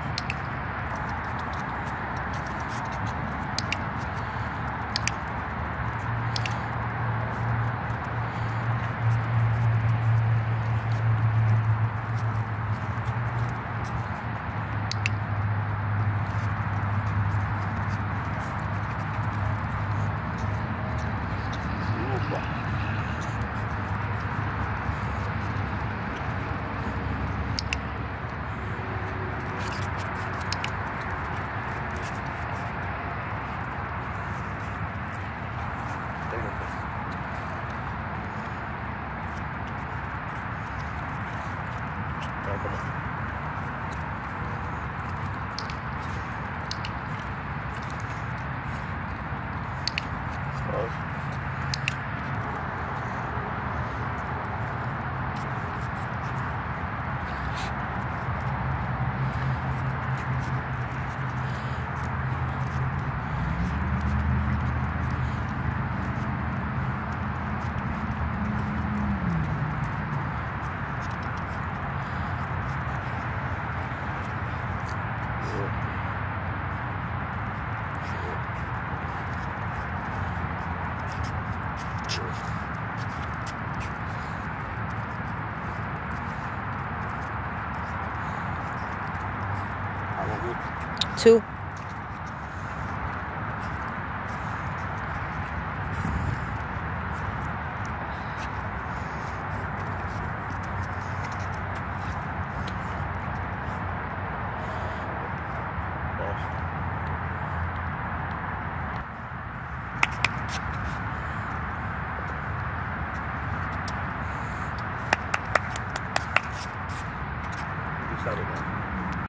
yourself. ないかも。Oh. too. settle down.